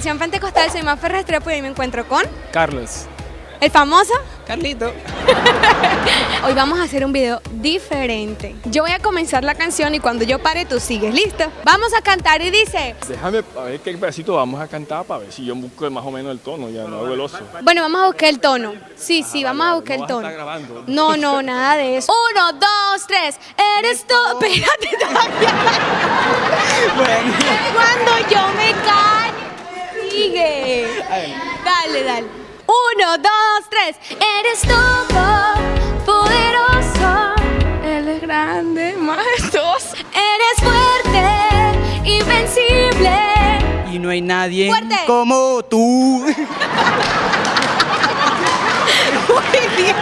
Generación Pentecostal, soy Mafer Restrepo y hoy me encuentro con Carlos. el famoso. Carlito. Hoy vamos a hacer un video diferente. Yo voy a comenzar la canción y cuando yo pare tú sigues, ¿listo? Vamos a cantar y dice, Déjame a ver qué pedacito vamos a cantar para ver si yo busco más o menos el tono, ya no hago el oso. bueno, vamos a buscar el tono. Sí, sí, vamos a buscar el tono. grabando. No, no, nada de eso. Uno, dos, tres. Eres tú. Espérate todavía. Cuando yo me callo, sigue. Dale, dale. Uno, dos, tres. Eres todo poderoso. Él es grande, majestuoso. Eres fuerte, invencible. Y no hay nadie Fuerte. como tú. Muy bien,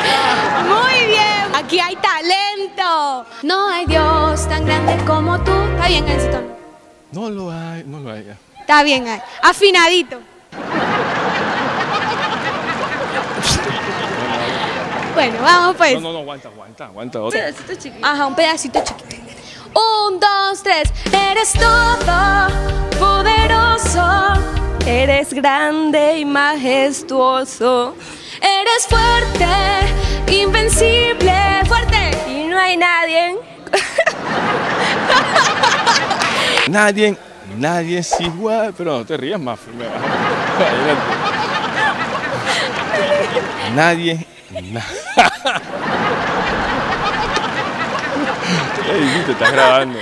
muy bien. Aquí hay talento. No hay Dios tan grande como tú. Está bien, tono. No lo hay, no lo hay. Está bien, ahí. afinadito. Bueno, vamos pues. No, no, no, aguanta, aguanta, aguanta. Otra. Ajá, un pedacito chiquito. Un, dos, tres. Eres todo poderoso. Eres grande y majestuoso Eres fuerte, invencible. Fuerte. y no hay nadie. Nadie, nadie es igual. Pero no te rías más. Nadie. na- Ey, viste, estás grabando.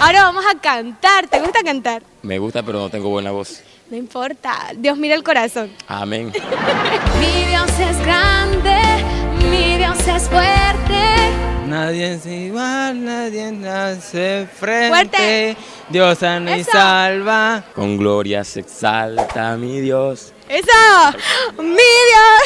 Ahora vamos a cantar. ¿Te gusta cantar? Me gusta, pero no tengo buena voz. No importa. Dios mira el corazón. Amén. Mi Dios es grande, mi Dios es fuerte. Nadie es igual, nadie nace frente. Fuerte. Dios sana y Eso. salva. Con gloria se exalta mi Dios. ¡Eso! ¡Mi Dios!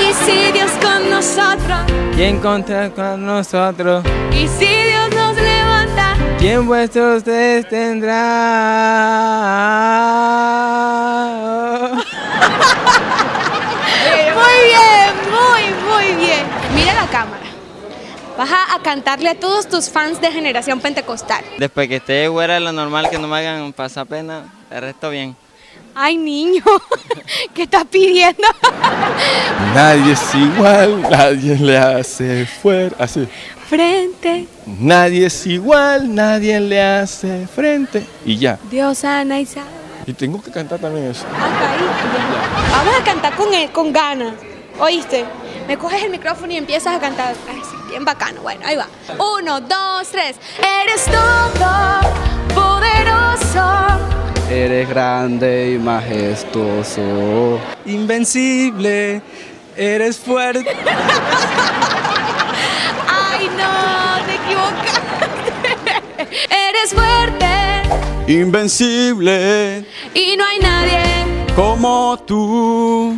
y si Dios con nosotros, ¿Quién contra con nosotros? y si Dios nos levanta, ¿Quién vuestros ustedes tendrá? muy bien, muy, muy bien. Mira la cámara. Vas a, cantarle a todos tus fans de Generación Pentecostal. Después que esté fuera de lo normal, que no me hagan pasar pena, el resto bien. Ay, niño, ¿qué estás pidiendo? Nadie es igual, nadie le hace fuerte. Así. Frente, Nadie es igual, nadie le hace frente. Y ya. Dios sana y. Y tengo que cantar también eso. Hasta ahí. ya. Vamos a cantar con, el- con ganas. ¿Oíste? Me coges el micrófono y empiezas a cantar. Bien bacano. Bueno, ahí va. Uno, dos, tres. Eres todo poderoso. Eres grande y majestuoso. Invencible, eres fuerte. Ay, no, te equivocaste. Eres fuerte Invencible y no hay nadie. como tú.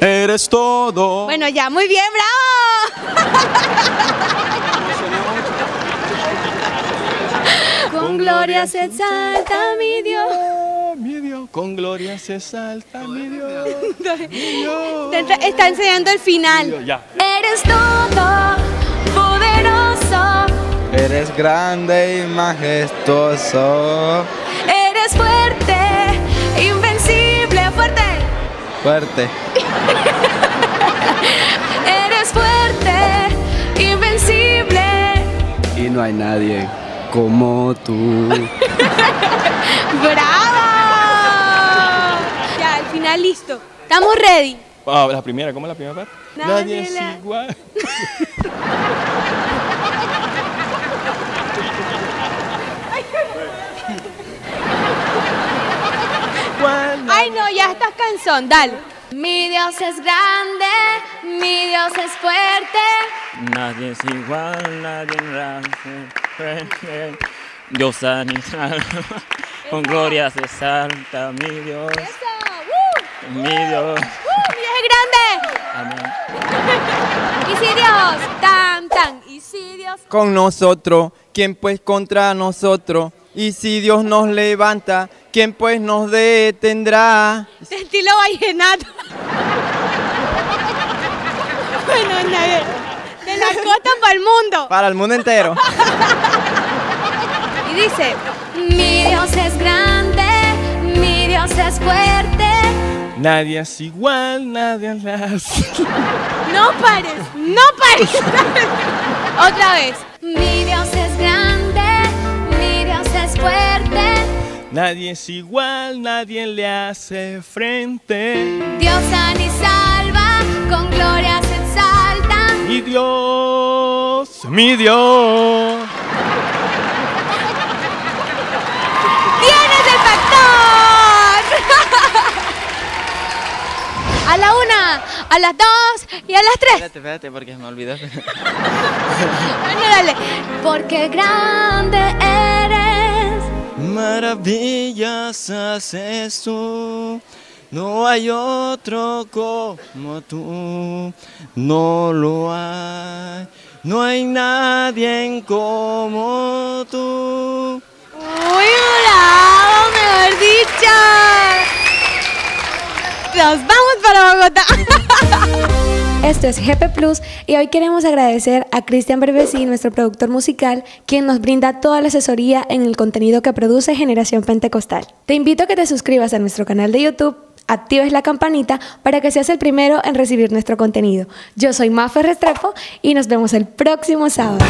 Eres todo. Bueno, ya, muy bien, bravo. Con gloria se exalta mi Dios. Mi Dios, con gloria se salta, mi Dios. mi Dios. Te está- está enseñando el final. Ya. Eres todo poderoso, Eres grande y majestuoso. eres fuerte, invencible, fuerte. Fuerte. Eres fuerte, invencible. Y no hay nadie como tú. ¡Bravo! Ya, al final listo. ¿Estamos ready? Ah, la primera, ¿cómo es la primera parte? Nadie es la- igual. Ay, no, ya estás cansón, dale. Mi Dios es grande, mi Dios es fuerte. Nadie es igual, nadie nace frente. Dios salva. Con gloria se exalta mi Dios. Eso, ¡uh! Mi Dios. ¡Uh! ¡Mi Dios es grande! Amén. Y si Dios, tan, tan, y si Dios. Con nosotros, ¿quién pues contra nosotros? Y si Dios nos levanta, ¿quién pues nos detendrá? De estilo vallenato. Bueno, nadie. De la costa para el mundo. Para el mundo entero. Y dice, mi Dios es grande, mi Dios es Nadie es igual, nadie las. No pares, no pares. Otra vez. Mi Dios es grande, mi Dios es fuerte. Nadie es igual, nadie le hace frente. Dios sana mi Dios. ¡Tienes el factor! A la una, a las dos y a las tres. Espérate, espérate, porque me. Bueno, dale. Porque grande eres. Maravillas haces tú, no hay otro como tú, no lo hay, no hay nadie como tú. Muy bravo, mejor dicho. Nos vamos para Bogotá. Esto es GP Plus y hoy queremos agradecer a Cristian Berbesi, nuestro productor musical, quien nos brinda toda la asesoría en el contenido que produce Generación Pentecostal. Te invito a que te suscribas a nuestro canal de YouTube, actives la campanita para que seas el primero en recibir nuestro contenido. Yo soy Mafe Restrepo y nos vemos el próximo sábado.